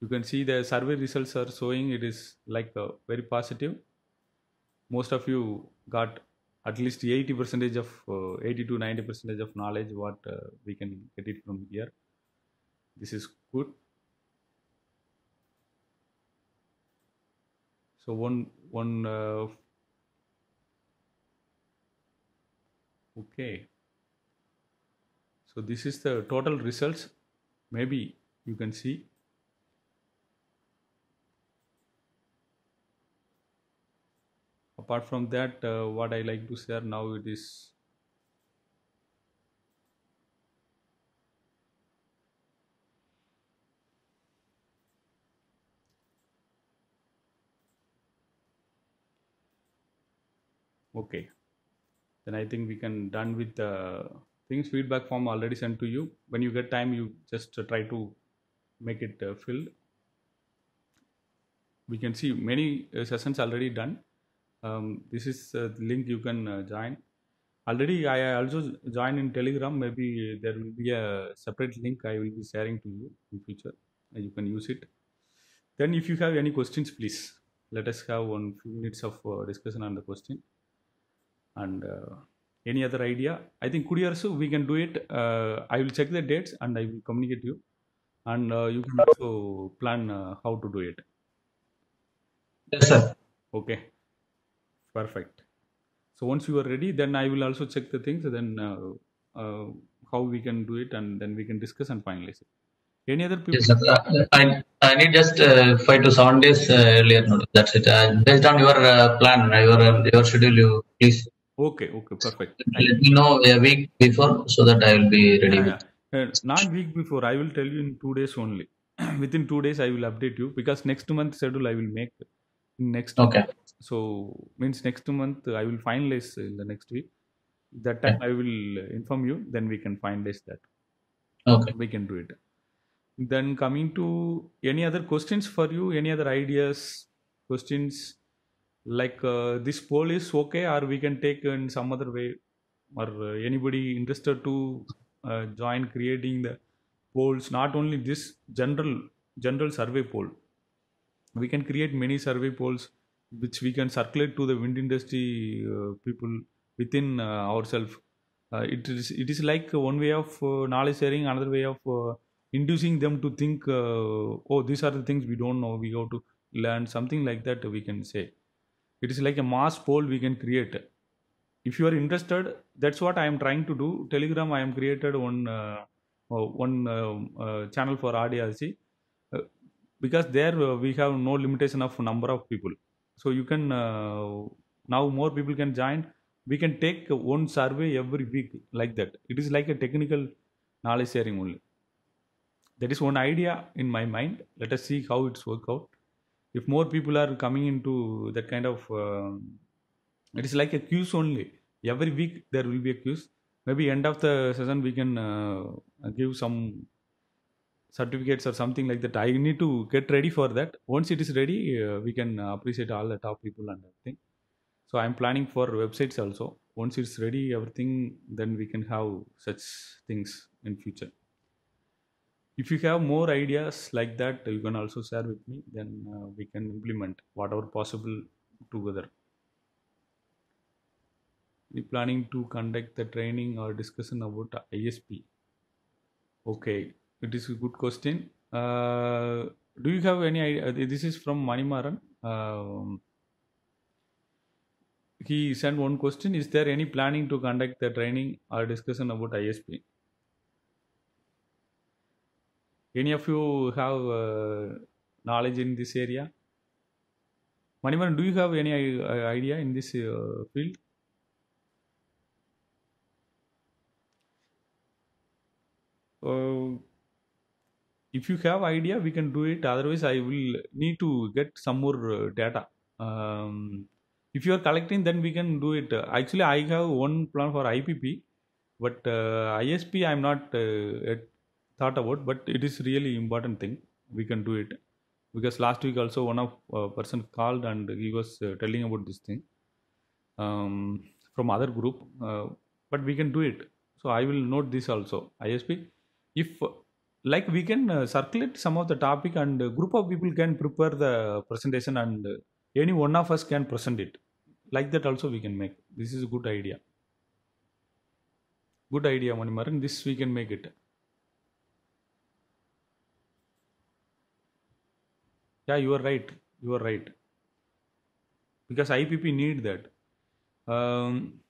you can see the survey results are showing it is like uh, very positive. Most of you got at least 80 percentage of uh, 80 to 90 percentage of knowledge what uh, we can get it from here. This is good. So one one uh, okay. So this is the total results. Maybe you can see apart from that uh, what i like to share now it is okay. Then i think we can done with the things feedback form already sent to you. When you get time you just uh, try to make it uh, filled. We can see many uh, sessions already done um, this is uh, the link you can uh, join. Already i also joined in telegram. Maybe there will be a separate link i will be sharing to you in future. And you can use it. Then if you have any questions please let us have one few minutes of uh, discussion on the question. And uh, any other idea? I think Kudiyarasu we can do it. Uh, i will check the dates and i will communicate you. And uh, you can also plan uh, how to do it. Yes, sir. okay perfect so once you are ready then i will also check the things then uh, uh, how we can do it and then we can discuss and finalize it any other people Yes. Uh, I, I need just uh, five to seven days uh, earlier notice. That's it. Uh, based on your uh, plan, uh, your your schedule, you please okay okay perfect let me know a week before so that I will be ready. Yeah, yeah. Uh, not week before i will tell you in two days only within two days i will update you because next month schedule i will make next Okay. so means next month i will finalize in the next week. That time i will inform you then we can finalize that. Okay. we can do it. Then coming to any other questions for you? Any other ideas questions? Like uh, this poll is okay or we can take in some other way? Or uh, anybody interested to uh, join creating the polls? Not only this general general survey poll we can create many survey polls which we can circulate to the wind industry uh, people within uh, ourselves. Uh, it is it is like one way of uh, knowledge sharing another way of inducing them to think oh these are the things we don't know we have to learn something like that we can say. It is like a mass poll we can create. If you are interested that's what i am trying to do. Telegram i am created one uh, one uh, uh, channel for RDRC uh, because there uh, we have no limitation of number of people. So you can uh, now more people can join. We can take one survey every week like that. It is like a technical knowledge sharing only. That is one idea in my mind. Let us see how it's work out. If more people are coming into that kind of um, it is like a quiz only. Every week there will be a quiz maybe end of the session we can uh, give some certificates or something like that i need to get ready for that. Once it is ready uh, we can uh, appreciate all the top people and everything. So i'm planning for websites also. Once it's ready everything then we can have such things in future. If you have more ideas like that you can also share with me. Then uh, we can implement whatever possible together. We planning to conduct the training or discussion about isp okay it is a good question. Uh, do you have any idea this is from manimaran. Um, he sent one question. Is there any planning to conduct the training or discussion about isp any of you have uh, knowledge in this area? Manimaran do you have any idea in this uh, field? Uh, if you have idea we can do it. Otherwise i will need to get some more uh, data. Um, if you are collecting then we can do it. Actually i have one plan for ipp but uh, isp i'm not uh, yet thought about but it is really important thing. We can do it. Because last week also one of uh, person called and he was telling about this thing um, from other group but we can do it. So i will note this also. Isp if like we can uh, circulate some of the topic and group of people can prepare the presentation and any one of us can present it. Like that also we can make. This is a good idea. Good idea manimaran. This we can make it. Yeah you are right. You are right. Because ipp need that. Um,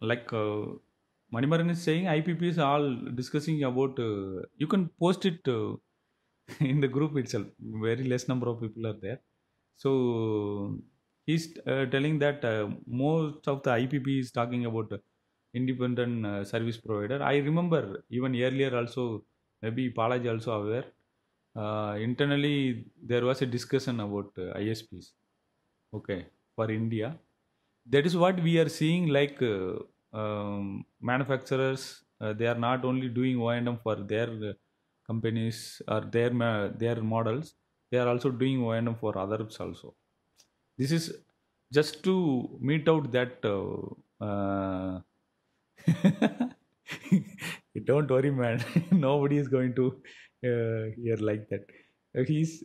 like uh, Manimaran is saying IPP is all discussing about. Uh, you can post it uh, in the group itself. Very less number of people are there. So he's uh, telling that uh, most of the IPP is talking about uh, independent uh, service provider. I remember even earlier also maybe Palaji also aware. Internally there was a discussion about ISPs. Okay, for India. That is what we are seeing like. Um, manufacturers uh, they are not only doing O&M for their uh, companies or their their models they are also doing O&M for others also. This is just to meet out that uh, uh, don't worry man. Nobody is going to uh, hear like that. He's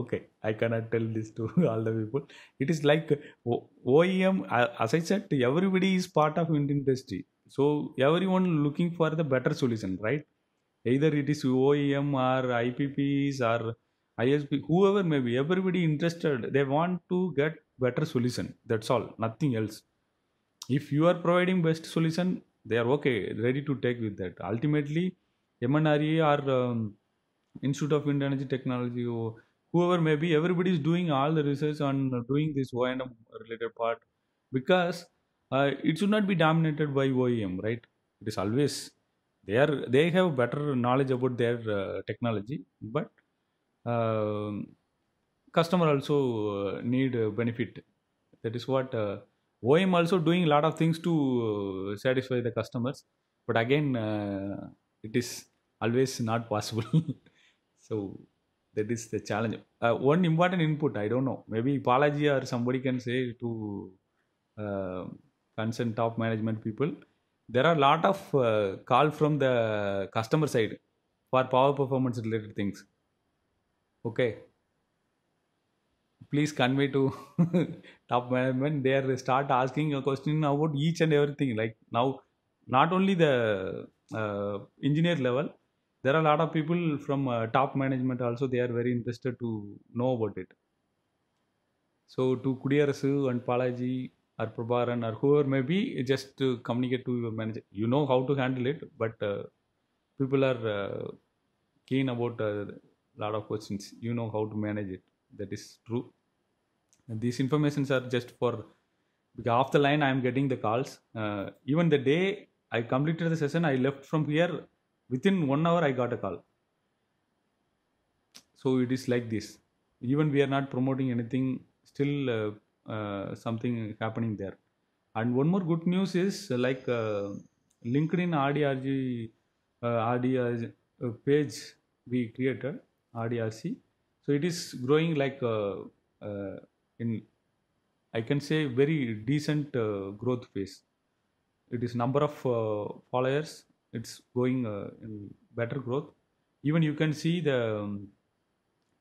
okay i cannot tell this to all the people it is like OEM, uh, as I said, everybody is part of Indian industry. So everyone looking for the better solution, right? Either it is OEM or IPPs or ISP, whoever may be, everybody interested. They want to get better solution. That's all, nothing else. If you are providing best solution, they are okay, ready to take with that. Ultimately, MNRE or um, Institute of wind Energy Technology or whoever may be, everybody is doing all the research on doing this O&M related part because uh, it should not be dominated by OEM, right? It is always they are they have better knowledge about their uh, technology, but um customer also uh, need uh, benefit. That is what uh, OEM also doing a lot of things to uh, satisfy the customers, but again uh, it is always not possible. so that is the challenge. Uh, one important input, I don't know, maybe Palaji or somebody can say to uh, concerned top management people, there are a lot of uh, call from the customer side for power performance related things. Okay, please convey to top management. They start asking a question about each and everything. Like now, not only the uh, engineer level, there are a lot of people from uh, top management also. They are very interested to know about it. So to Kudiyarasu and Palaji or Prabharan or whoever may be, just to communicate to your manager. You know how to handle it, but uh, people are uh, keen about a lot of questions. You know how to manage it. That is true. And these informations are just for because off the line I am getting the calls. Uh, even the day I completed the session, I left from here within one hour. I got a call. So it is like this. Even we are not promoting anything, still uh, uh, something happening there. And one more good news is uh, like LinkedIn RDRC uh, RDRC uh, page we created RDRC. So it is growing like uh, in I can say very decent growth phase. It is number of followers. It's going uh, in better growth. Even you can see the um,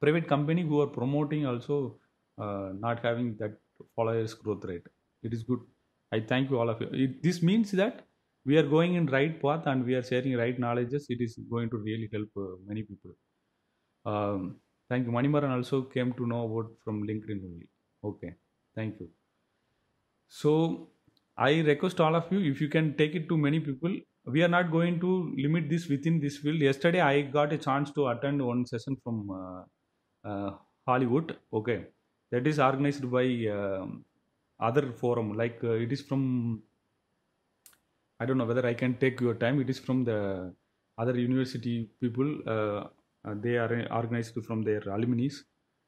private company who are promoting also uh, not having that followers growth rate. It is good. I thank you all of you. It, this means that we are going in right path and we are sharing right knowledges. It is going to really help uh, many people. Um, thank you. Manimaran also came to know about from LinkedIn only. Okay. Thank you. So I request all of you if you can take it to many people. We are not going to limit this within this field. Yesterday I got a chance to attend one session from uh, uh, Hollywood. Okay, that is organized by um, other forum. Like uh, it is from I don't know whether I can take your time. It is from the other university people. Uh, they are organized from their alumni.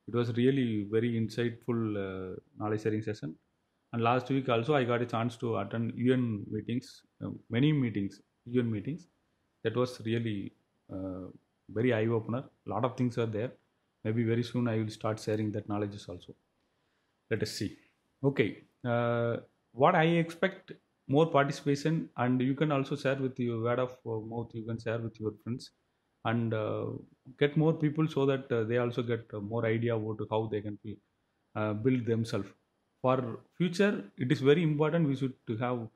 It was really very insightful uh, knowledge sharing session. And last week also I got a chance to attend UN meetings, uh, many meetings, UN meetings. That was really uh, very eye opener. A lot of things are there. Maybe very soon I will start sharing that knowledge also. Let us see. Okay, uh, what I expect more participation, and you can also share with your word of uh, mouth. You can share with your friends. and uh, get more people so that uh, they also get uh, more idea about how they can be, uh, build themselves for future it is very important we should to have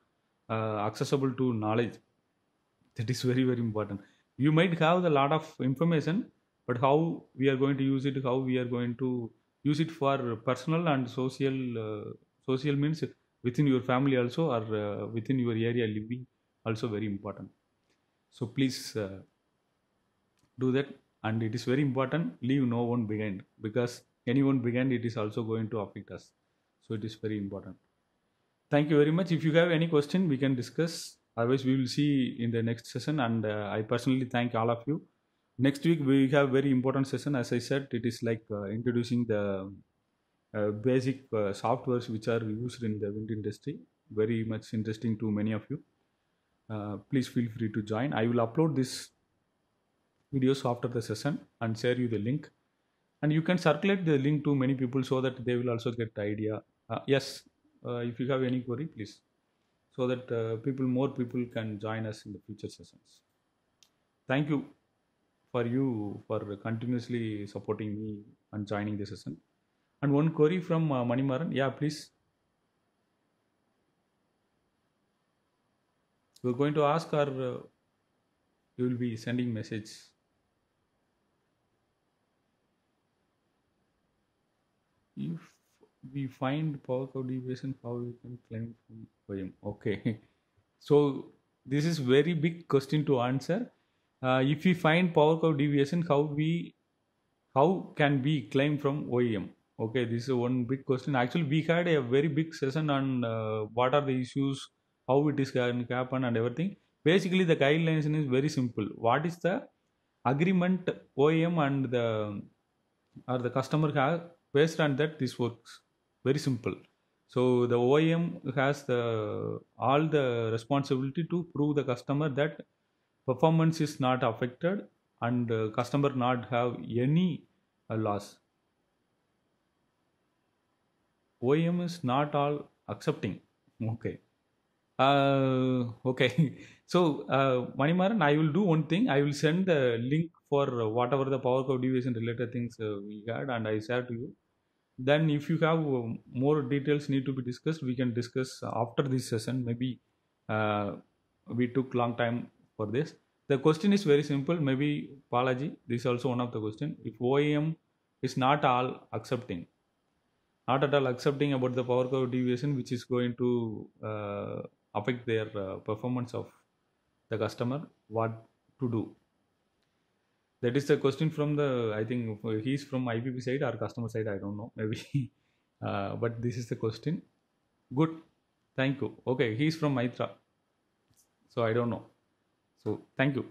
uh, accessible to knowledge. That is very very important. You might have a lot of information but how we are going to use it how we are going to use it for personal and social uh, social means within your family also or uh, within your area living also very important. So please uh, do that. And it is very important leave no one behind because anyone behind it is also going to affect us so it is very important. Thank you very much. If you have any question we can discuss. Otherwise we will see in the next session. And uh, i personally thank all of you. Next week we have very important session. As i said it is like uh, introducing the uh, basic uh, softwares which are used in the wind industry. Very much interesting to many of you. Uh, please feel free to join. I will upload this videos after the session and share you the link. And you can circulate the link to many people so that they will also get the idea uh, yes uh, if you have any query please. So that uh, people more people can join us in the future sessions. Thank you for you for continuously supporting me and joining the session. And one query from uh, manimaran. Yeah please. We're going to ask or uh, you will be sending message. If we find power curve deviation how we can claim from OEM okay. So this is very big question to answer. Uh, if we find power curve deviation how we how can we claim from OEM okay this is one big question. Actually we had a very big session on uh, what are the issues how it is can happen and everything. Basically the guidelines is very simple. What is the agreement OEM and the or the customer have based on that this works very simple. So the OEM has the all the responsibility to prove the customer that performance is not affected and uh, customer not have any uh, loss. OEM is not all accepting. Okay. Uh, okay. So uh, manimaran i will do one thing. I will send the link for whatever the power curve deviation related things uh, we had and i share to you then if you have uh, more details need to be discussed we can discuss after this session. Maybe uh, we took long time for this. The question is very simple. Maybe Palaji this is also one of the question. If OEM is not all accepting not at all accepting about the power curve deviation which is going to uh, affect their uh, performance of the customer what to do that is the question from the i think he's from ipp side or customer side i don't know maybe. Uh, but this is the question. Good. Thank you. Okay he's from Mytrah so i don't know. So thank you.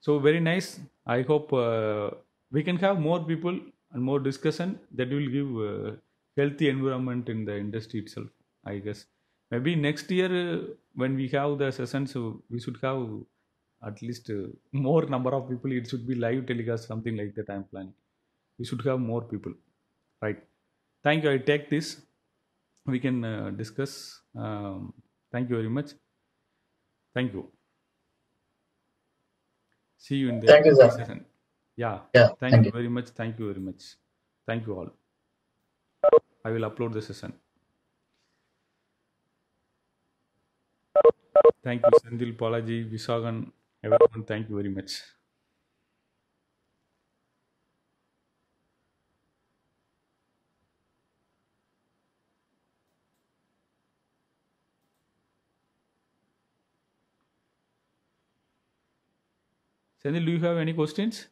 So very nice. I hope uh, we can have more people and more discussion that will give uh, healthy environment in the industry itself i guess. Maybe next year uh, when we have the sessions uh, we should have at least uh, more number of people it should be live telecast something like that i'm planning. We should have more people right? Thank you. I take this. We can uh, discuss. Um, thank you very much. Thank you. See you in the Thank you, sir. session. Yeah. Yeah, thank, thank you very much. Thank you very much. Thank you all. I will upload the session. Thank you Senthil palaji visagan everyone thank you very much. Senthil do you have any questions